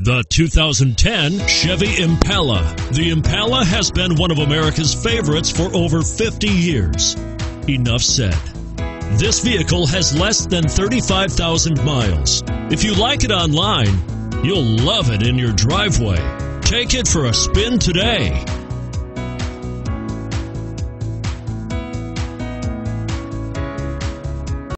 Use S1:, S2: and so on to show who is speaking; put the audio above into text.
S1: The 2010 Chevy Impala. The Impala has been one of America's favorites for over 50 years. Enough said. This vehicle has less than 35,000 miles. If you like it online, you'll love it in your driveway. Take it for a spin today.